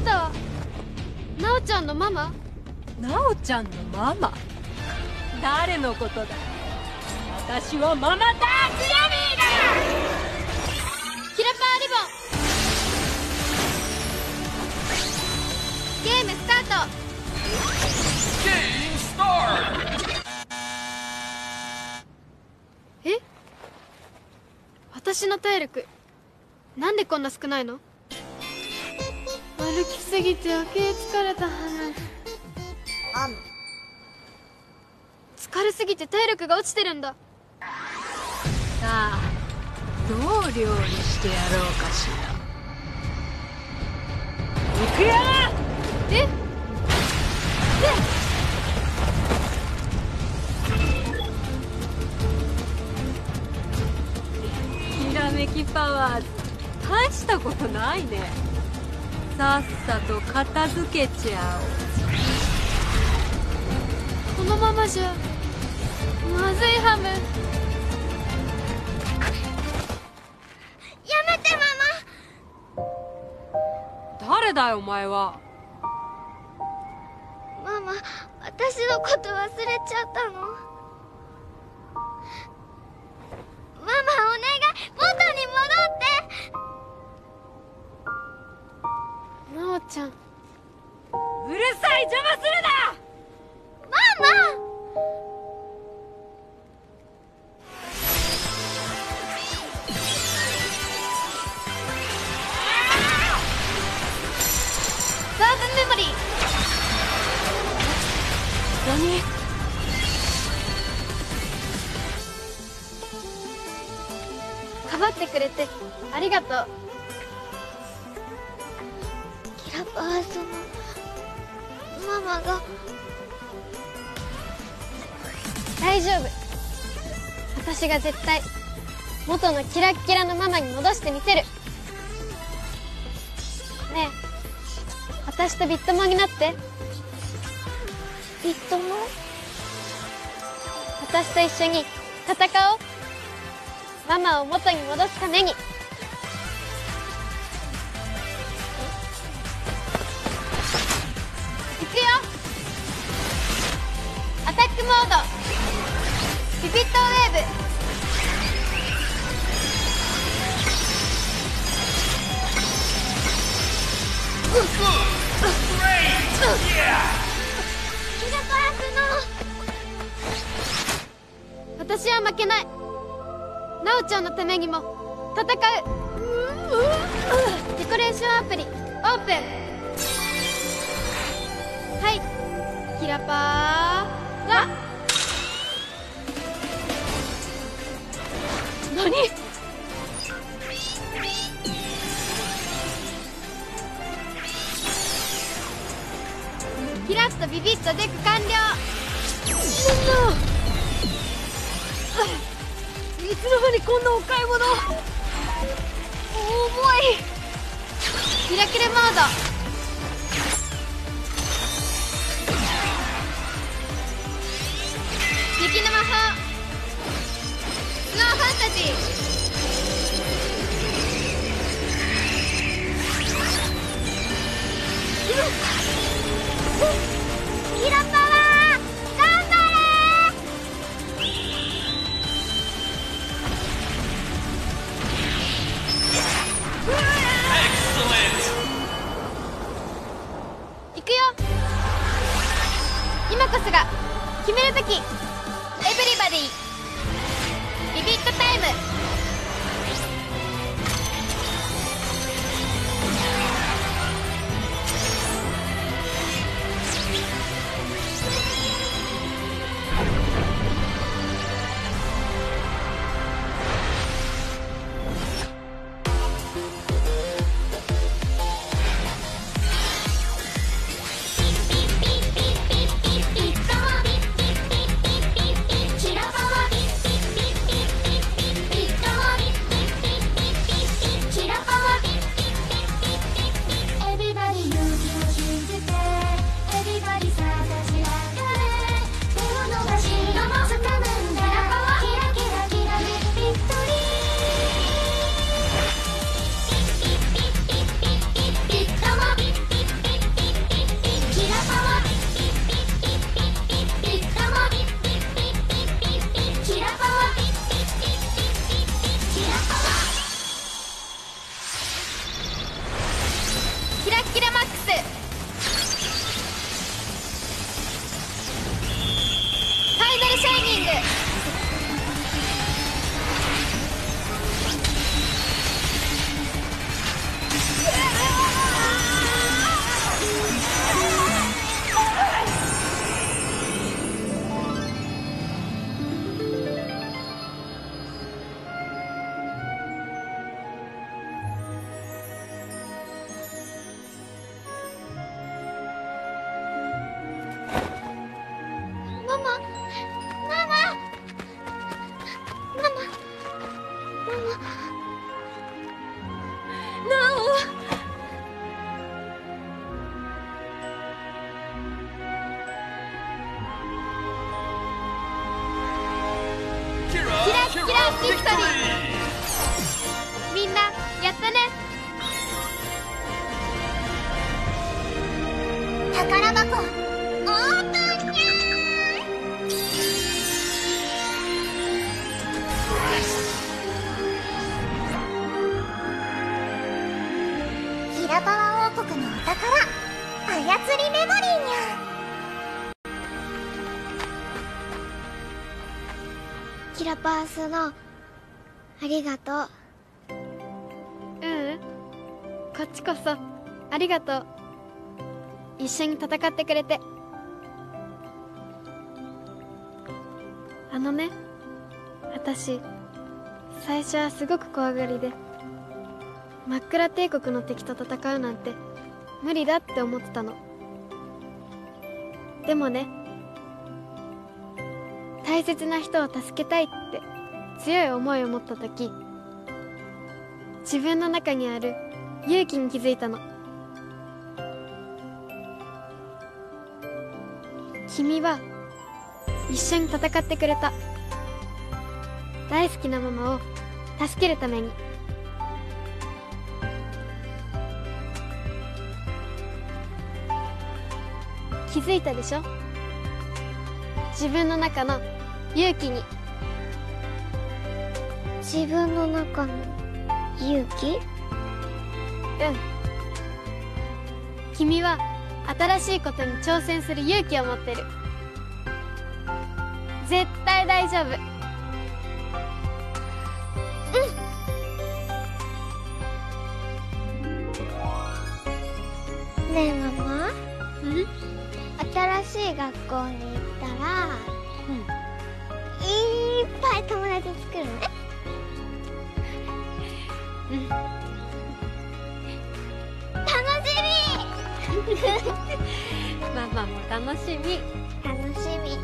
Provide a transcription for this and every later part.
なたはなおちゃんのママ？なおちゃんのママ？誰のことだ？私はママダークヤミーだ！キラパーリボン。ゲームスタート。Game start! え？私の体力なんでこんな少ないの？歩きすぎて余計疲れたはずあん疲れすぎて体力が落ちてるんだ。さあどう料理してやろうかしら。行くよ！え？ひらめきパワー大したことないね。さっさと片付けちゃこのままじゃまずいハム。やめてマおう誰だよお前は。マママ私のこと忘れちゃったのちゃん。うるさい邪魔するな！かばってくれてありがとうキラパはそのママが。大丈夫。私が絶対元のキラッキラのママに戻してみせる。ねえ。私とビットモになって。ビットも私と一緒に戦おう。ママを元に戻すためにモード。ピピットウェーブ。キラパワス私は負けない。なおちゃんのためにも。戦う。デコレーションアプリ。オープン。はい。キラパー。何？キラッとビビッとデク完了。なんだいつの間にこんなお買い物？重い。ミラクルモード雪の魔法。今こそが決めるときエブリバディ。ビビットム。ビクトリーみんなやったね。宝箱オープンにゃーキラパワ王国のお宝操りメモリーにゃ。キラパースのありがとう。ううん。こっちこそ。ありがとう。一緒に戦ってくれて。あのね私最初はすごく怖がりで。真っ暗帝国の敵と戦うなんて無理だって思ってたの。でもね大切な人を助けたいって。強い思いを持った時自分の中にある勇気に気づいたの。君は一緒に戦ってくれた。大好きなママを助けるために。気づいたでしょ？自分の中の勇気に。自分の中の勇気？うん。君は新しいことに挑戦する勇気を持ってる。絶対大丈夫。ねえママ。うん？新しい学校に行ったら、いっぱい友達作るね楽しママも楽しみ。み楽しみ。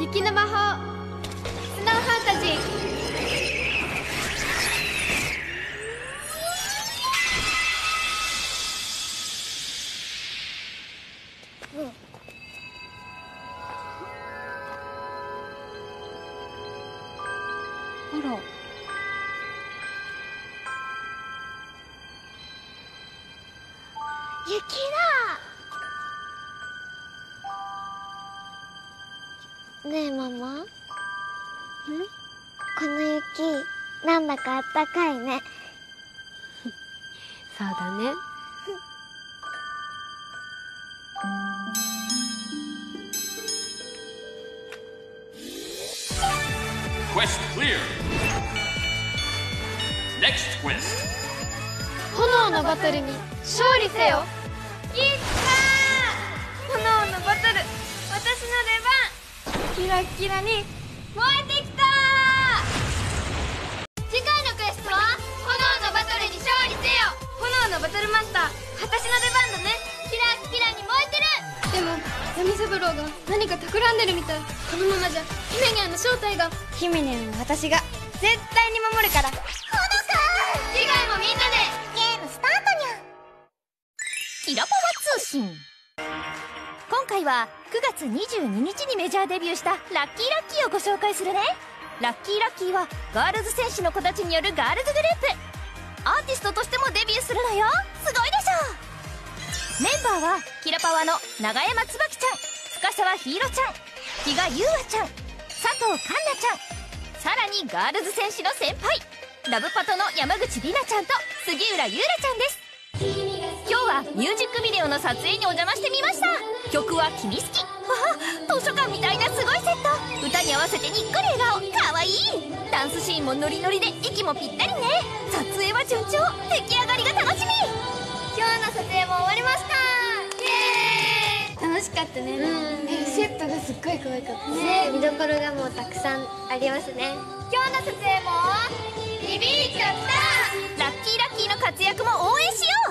雪の魔法雪だ。ねえママ。ん？この雪なんだかあったかいね。そうだね。Quest clear. Next quest. 炎のバトルに勝利せよ。いった炎のバトル私の出番。キラッキラに燃えてきた。次回のクエストは炎のバトルに勝利せよ。炎のバトルマスター私の出番だね。キラッキラに燃えてる。でもザミ三郎が何か企んでるみたい。このままじゃヒメニャンの正体が。ヒメニャンは私が絶対に守るからキラパワ通信。今回は9月22日にメジャーデビューしたラッキーラッキーをご紹介するね。ラッキーラッキーはガールズ戦士の子たちによるガールズグループ。アーティストとしてもデビューするのよ。すごいでしょ。メンバーはキラパワの長山椿ちゃん深沢ひいろちゃん比嘉優愛ちゃん佐藤環奈ちゃんさらにガールズ戦士の先輩ラブパトの山口里奈ちゃんと杉浦優来ちゃんです。はミュージックビデオの撮影にお邪魔してみました。曲は「君好き」わあ図書館みたいなすごいセット。歌に合わせてにっこり笑顔。かわいい。ダンスシーンもノリノリで息もぴったりね。撮影は順調。出来上がりが楽しみ。今日の撮影も終わりました。楽しかったね。セットがすっごい可愛かったね。見どころがもうたくさんありますね。今日の撮影も響いちゃった。ラッキーラッキーの活躍も応援しよう